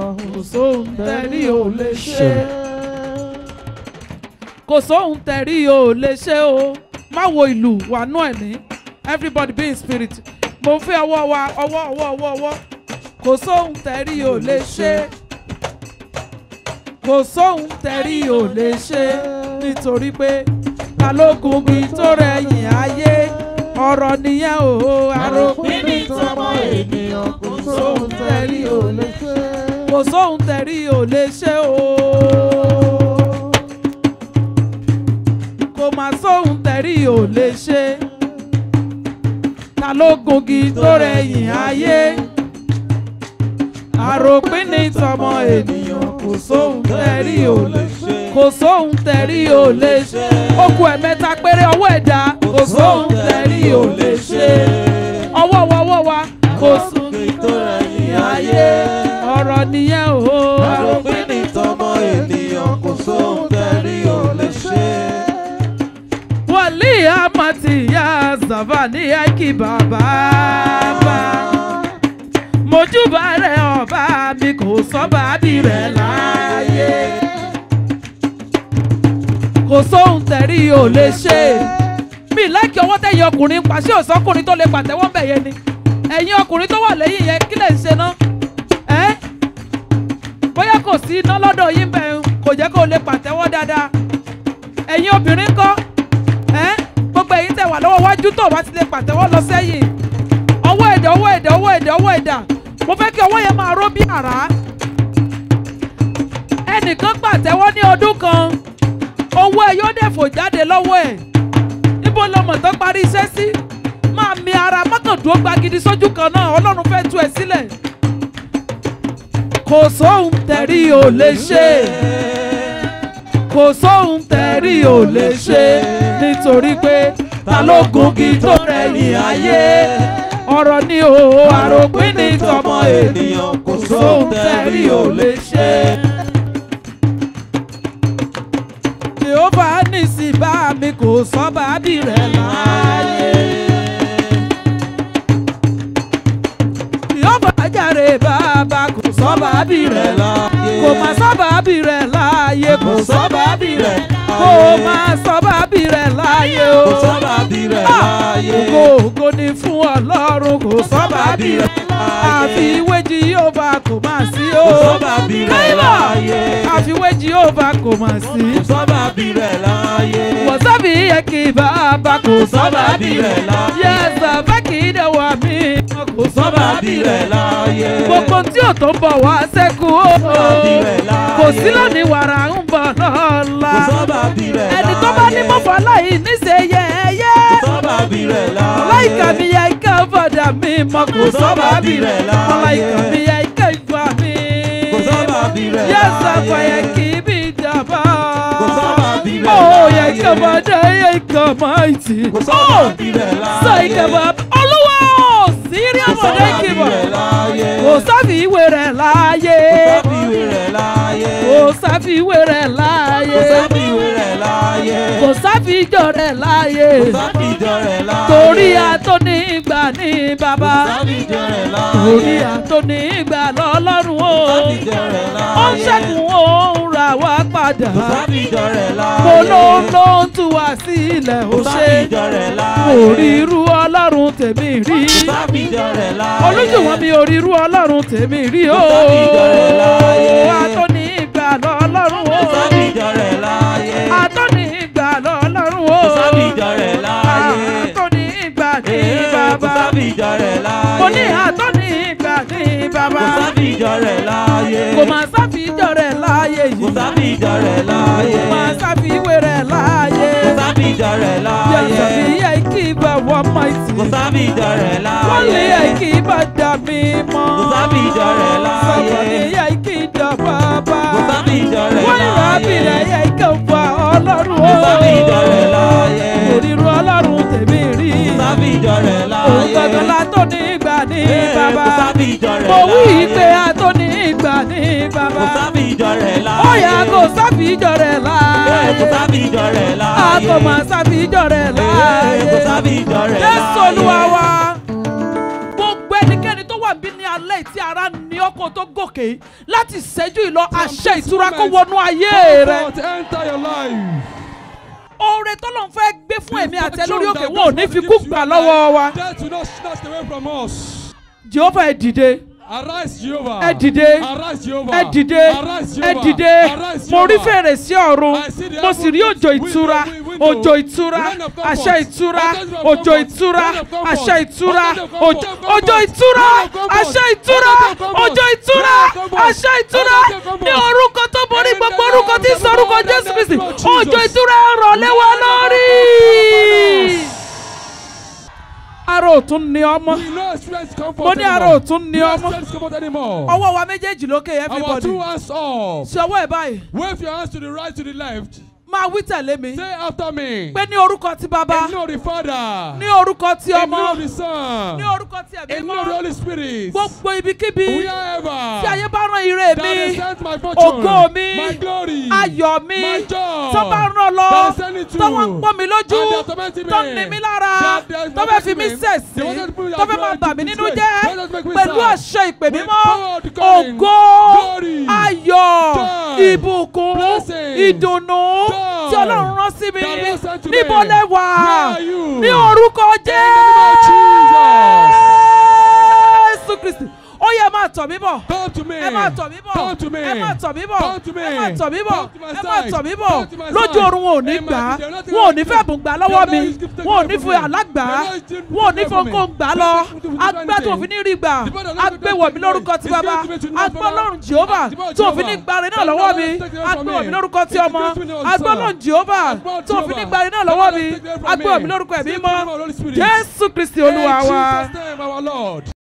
kò sóhun tẹ̀rí ò lè ṣe. Kò sóhun tẹ̀rí ò lè ṣe o. Má wo ìlú wà nú ẹ̀ ní everybody be in spirit. Mo ń fẹ́ ọwọ́ wa ọwọ́ ọwọ́ ọwọ́ ọwọ́. Kò sóhun tẹ̀rí ò lè ṣe. Kò sóhun tẹ̀rí ò lè ṣe. Nítorí pé balógun bíi tó rẹ̀yìn ayé? Ọ̀rọ̀ nìyẹn o àròpin kò sóhun tẹ̀rí ò lè ṣe o. Kò má sóhun tẹ̀rí ò lè ṣe. Ta ló gungi tó rẹ̀yìn ayé? Àròpin ní tọmọ ènìyàn kò sóhun tẹ̀rí ò lè ṣe. Kò sóhun tẹ̀rí ò lè ṣe. Ó ẹ̀mẹ́ta péré ọwọ́ ẹ̀dá kò sóhun tẹ̀rí ò lè ṣe àmọ́tì ìyá zava ní àìkí bàbá bá. Mojúbà rẹ̀ ọba mi kò sọ́ba bí rẹ̀ láàyè kò sóhun tẹ̀rí ò lè ṣe. Mi láìkí ọwọ́ tẹ̀yìn ọkùnrin pa ṣé òsọ́kùnrin tó lè pàtẹ́wọ́ bẹ̀ yẹn ni. Ẹ̀yin ọkùnrin tó wà lẹ́yìn yẹn kí lè ṣe ná? Ẹ́? Bóyá kò sí iná lọ́dọ̀ yín bẹ́ẹ̀ kò jẹ́ kó lè pàtẹ́wọ́ dáadáa. Ẹ̀yin obìnrin kọ́ ẹ̀yin tẹ̀ wà lọ́wọ́ wájú tó wá ti lè pàtẹ́wọ́ lọ sẹ́yìn. Ọwọ́ ẹ̀dá ọwọ́ ẹ̀dá ọwọ́ ẹ̀dá ọwọ́ ẹ̀dá. Mo fẹ́ kí ọwọ́ yẹn máa ró bí àrá. Ẹnìkan pàtẹ́wọ́ ní ọdún kan. Owó ẹ yóò dẹ̀ jáde lọ́wọ́ ẹ̀. Níbo lọmọ tó parí iṣẹ́ sí? Máa mi ara mọ́kàndúró gbagidi sójú kan náà. Ọlọ́run fẹ́ tú ẹ sílẹ̀. Kò sóhun tẹ̀rí ò lè ṣe. Kò sóhun tẹ̀rí ò lè ṣe. Nítorí pé ta ló gungi tó rẹ̀yìn ayé ọ̀rọ̀ ni o àròpin ní tọmọ ènìyàn kò sóhun tẹ̀rí ò lè ṣe. Jehova nìsí bá mi kò sọ́ba bí rẹ̀ láàyè o. Kò sọ́ba bí rẹ̀ láàyè. Ògo ògo ni fún Ọlọ́run kò sọ́ba bí rẹ̀ láàyè. Àfiwé Jehova kò má sí o. Kò sọ́ba bí rẹ̀ Káyọ̀! láàyè. Àfiwé Jehova kò má sí. Kò sọ́ba bí rẹ̀ láàyè. Wasabi yake baba kò sọ́ba bí rẹ̀. Yẹ́sà bákì dẹ̀ wà mí. Kò sọ́ba bí rẹ̀ láàyè. Gbogbo tí ò tó ń bọ̀ wá sẹ́kù o. bí rẹ̀ láàyè. Kò sí lónìí wàrà ń bọ̀ lọ́la. Kò sọ́ba bí rẹ̀. Ẹni tó láyé níṣẹ́ yẹ́yẹ́. Sọ́ba bí rẹ̀ láàyè. Ọláìka mi yẹ ike fọ̀dà mi mọ̀ kò sọ́ba bí rẹ̀ la. Ọláìka mi yẹ ike ìfọ̀ mi. Kò sọ́ba bí rẹ̀ Yẹ́sà láàyè. fọyẹ kì í bí ìjàmbá. Kò sọ́ba bí rẹ̀ Oh, láàyè. yẹ ike bọ̀dẹ̀ yẹ ike mighty. Kò sọ́ba bí rẹ̀ láàyè. Sọ ike bọ̀ olúwa sírí ọmọdé kìbọ̀. rẹ̀ láàyè. Kò sáfìwé rẹ̀ láàyè. Kò sábìwé rẹ̀ láàyè. Kò sáfìwé rẹ̀ láàyè. Kò sáfìjọ rẹ̀ láàyè. Torí àtọ́ni ìgbà ní bàbá. Torí àtọ́ni ìgbà lọ́lọ́run o. Ó ń ṣẹ́gun òun rà wá padà. Mo ló ló ń tú wá sílẹ̀ ó Kò ṣe. rẹ̀ láàyè. Òrìrú ọlọ́run tèmi rí. Kò sábìjọ rẹ̀ láàyè. Olújùwọ̀n mi òrìrú ọlọ́run tèmi rí o. Kò bàbá. Kò sábìjọ rẹ̀ láàyè. Kò máa sáfìjọ rẹ̀ láàyè Kò yìí. sábìjọ rẹ̀ láàyè. Kò máa sáfìwé rẹ̀ láàyè. Kò sábìjọ rẹ̀ Yàtọ̀ láàyè. bí yẹ kí ibà wọ́n máa tì. Kò sábìjọ rẹ̀ Wọ́n lé láàyè. yẹ kí ibà dà mí mọ́. Kò sábìjọ rẹ̀ láàyè. Sọ̀rọ̀ ní yẹ kí dà bàbá. Kò rẹ̀ Wọ́n yìí rábì rẹ̀ láàyè. yẹ kí n Kò sábìjọ rẹ̀ Mo wí a tó ní ìgbà ní bàbá. Kò sábìjọ rẹ̀ Ó láàyè. yà kó sábìjọ rẹ̀ Ee, láàyè. Kò sábìjọ rẹ̀ A láàyè. kò máa sábìjọ rẹ̀ Ee, láàyè. Kò sábìjọ rẹ̀ láàyè. Jésù Olúwa wa. Gbogbo ẹnikẹ́ni tó wà bí ní alẹ́ tí ara ní o tó gòkè láti ṣẹ́jú ìlọ àṣẹ ìtura kó wọnú ayé rẹ oore tọ́lọ́run fẹ́ gbé fún èmi àtẹ lórí òkè wọn ò ní fi kú gbà lọ́wọ́ wa jehova ẹ dìde Arise, Jehovah. ẹ dìde Arise, Jehovah. ẹ dìde Arise, ẹ Jehovah. dìde Arise, mo rí Jehovah. fèrèsé ọ̀run mo sì rí òjò ìtura òjò ìtura àṣẹ ìtura òjò ìtura àṣẹ ìtura òjò ìtura àṣẹ ìtura òjò ìtura àṣẹ ìtura ní orúkọ tó borí gbogbo orúkọ tí ń sọ orúkọ jésù kristi òjò ìtura rọ̀ lé wa lórí. ara òtún ni ọmọ Mo ní ara òtún no ọmọ. ọwọ́ wa méjèèjì lókè everybody. Ṣe ọwọ́ ẹ̀ báyìí? Wave your hands to the right, to the left. Máa wí tẹ̀lé mi Say after me. pé ní orúkọ ti bàbá In of the Father. ní orúkọ ti In ọmọ name of the Son. ní orúkọ ti ẹ̀mí In the name of the mọ́ Holy Spirit. gbogbo ibikíbi Wherever. tí ayé bá rán ire That mi is sent my fortune. ògo mi, My glory. ayọ̀ mi My joy. tó bá rán lọ That is sent it to. tó wọ́n ń pọ́n mi lójú And they are tormenting tó me. ń ní mi lára That tó fẹ́ fi put me tó fẹ́ máa bà mí nínú jẹ́ pẹ̀lú àṣẹ ìpè mímọ́ ògo Glory. ayọ̀ ìbùkún ìdùnnú. Tí ọlọ́run rán sí mi. Níbo lẹ wà? Ní orúkọ jésù máa tọ̀ mí bọ̀. Come to me. ẹ máa tọ̀ mí bọ̀. Come to me. ẹ máa tọ̀ mí bọ̀. Come to me. ẹ máa tọ̀ mí bọ̀. Come to my ẹ máa tọ̀ mí bọ̀. Lójú oorun wọn ò ní gbà á. wọn ò ní fẹ́ bùn gbà lọ́wọ́ mi. wọn ò ní fún alágbà gifted wọn ò ní fún kó gbà They lọ. Agbẹ́ tó fi ní rí gbà agbẹ́ wọ̀ mí lórúkọ ti bàbá. agbẹ́ ọlọ́run jehova tó fi ní gbàre náà lọ́wọ́ mi. Agbẹ́ wọ̀ mí lórúkọ ti ọmọ. agbẹ́ ọlọ́run jehova tó fi ní gbàre náà lọ́wọ́ mi. Agbẹ́ wọ̀ mí lórúkọ ẹ̀mí mọ́. jésù kristi olúwa wa.